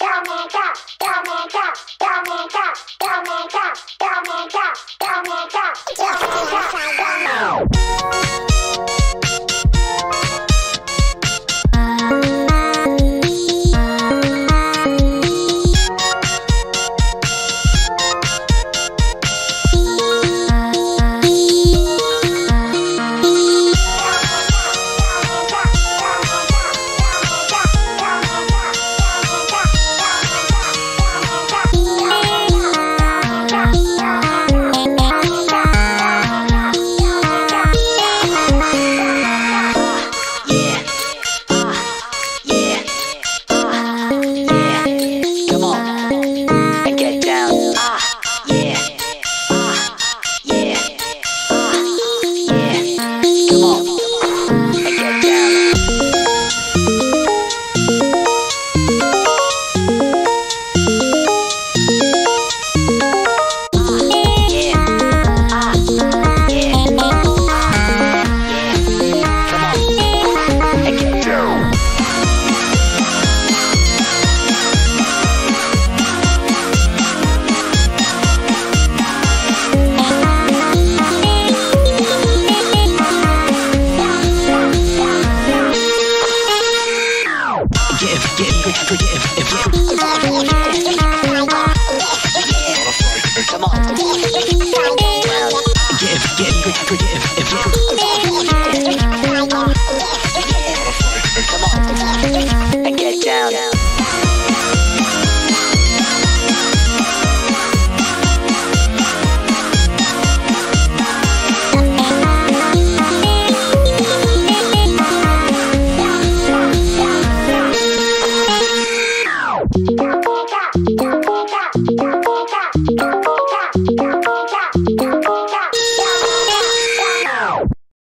Don't let go, don't let go, don't let go, don't let go. Come on. Thank you.